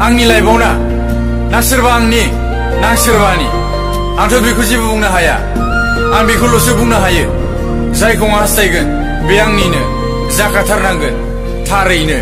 आंनि लाइफआव ना ना सोरबा आंनि, ना सोरबानि। आंथ' बेखौ जेबो बुंनो हाया। आं बेखौल'सो बुंनो हायो। जायखौ आं हास्थायगोन, बे आंनिनो। जाखाथारनांगोन, थारैनो।